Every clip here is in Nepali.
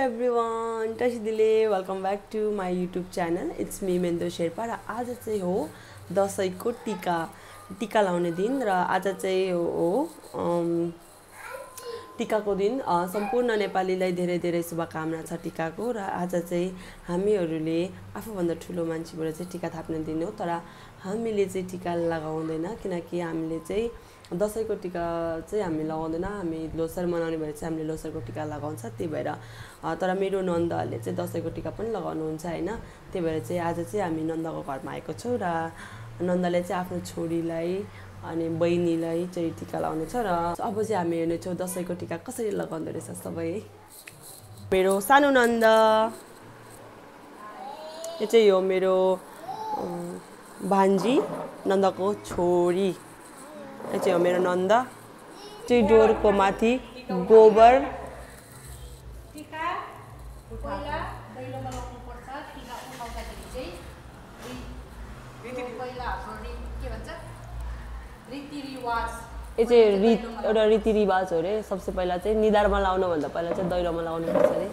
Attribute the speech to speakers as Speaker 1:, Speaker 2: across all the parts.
Speaker 1: एभ्रिवान टसी दिले welcome back to my YouTube channel it's me Mendo Sherpa र आज चाहिँ हो दसैँको टिका टिका लाउने दिन र आज चाहिँ हो टिकाको दिन। सम्पूर्ण नेपालीलाई धेरै धेरै शुभकामना छ टिकाको र आज चाहिँ हामीहरूले आफूभन्दा ठुलो मान्छेबाट चाहिँ टिका थाप्ने दिन हो। तर हामीले चाहिँ टिका लगाउँदैन किनकि हामीले चाहिँ दसैँको टिका चाहिँ हामी लगाउँदैन हामी लोसार मनाउने भएर चाहिँ हामीले लोसारको टिका लगाउँछ त्यही भएर तर मेरो नन्दहरूले चाहिँ दसैँको टिका पनि लगाउनुहुन्छ होइन। त्यही भएर चाहिँ आज चाहिँ हामी नन्दको घरमा आएको छौँ र नन्दले चाहिँ आफ्नो छोरीलाई अनि बहिनीलाई चाहिँ टिका लगाउनेछ र अब चाहिँ हामी हेर्नेछौँ दसैँको टिका कसरी लगाउँदो रहेछ सबै। मेरो सानो नन्द। यो चाहिँ हो मेरो भान्जी नन्दको छोरी। यो चाहिँ हो मेरो नन्द। चाहिँ डोरको माथि गोबर।
Speaker 2: यो
Speaker 1: चाहिँ रीत एउटा रीतिरिवाज हो अरे सबसे पहिला चाहिँ निधारमा लाउनुभन्दा पहिला चाहिँ दैलोमा लाउनु पर्छ अरे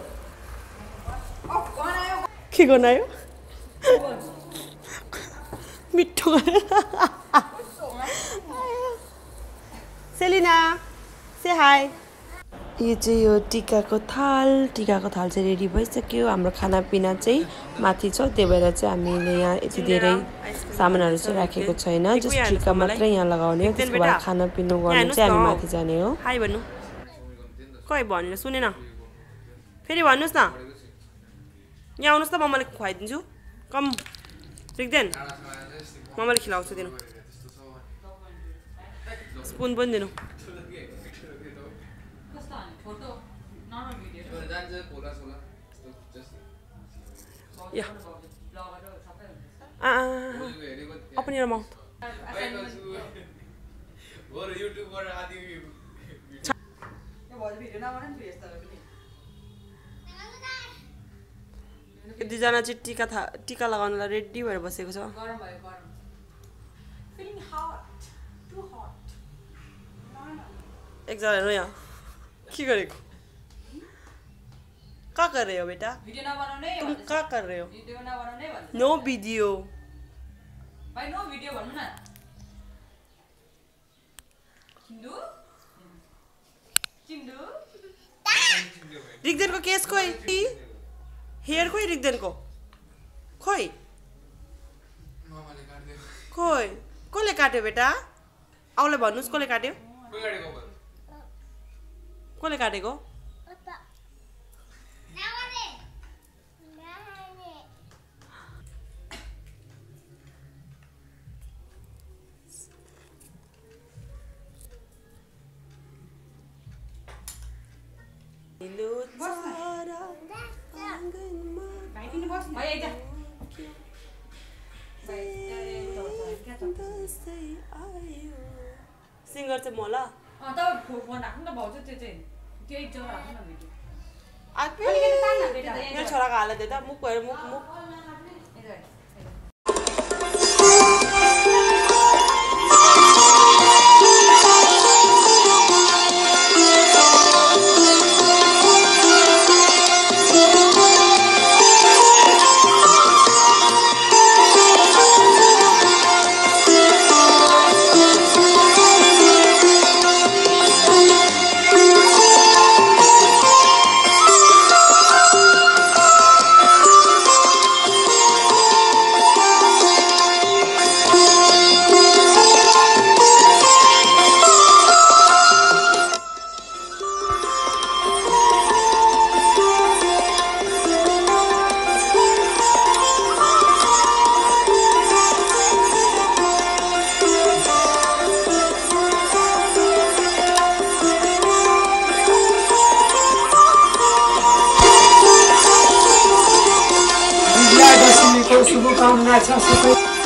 Speaker 1: के गनायो मिठो। सेलिना से हाई यो चाहिँ यो टिकाको थाल टिकाको थाल चाहिँ रेडी भइसक्यो। हाम्रो खानापिना चाहिँ माथि छ त्यही भएर चाहिँ हामीले यहाँ यति धेरै सामानहरू चाहिँ राखेको छैन। जस्ट टिका मात्रै यहाँ लगाउने हो। त्यसको बाद खानापिना गर्नु चाहिँ हामी माथि जाने हो। हाई भन्नु। खै भनेर सुनेन। फेरि भन्नुहोस् न। यहाँ आउनुहोस् त मम्माले खुवाइदिन्छु। कम। रिक्देन मम्माले खिलाउँछु दिनु स्पुन पनि दिनु
Speaker 2: कस्तो हाल्ने फोटो नर्मल भिडियो
Speaker 1: या ओपन योर माउथ दुईजना चाहिँ टिका था टिका लगाउनलाई रेडी भएर बसेको छ। एकजना हेर्नु यहाँ के गरेको? कहाँ कर रहे हो बेटा? तुम। कहाँ कर रहे हो? No video. केस खोइ हेयर खोइ रिक्देनको खोइ खोइ कसले काट्यो बेटा आउलाई भन्नुहोस् कसले काट्यो कसले काटेको
Speaker 2: आइज
Speaker 1: सिङ्गर चाहिँ म ल। छोराको हालत हेर्दा मुख हेर मुख मुख।
Speaker 3: विजयादशमीको शुभकामना छ सबै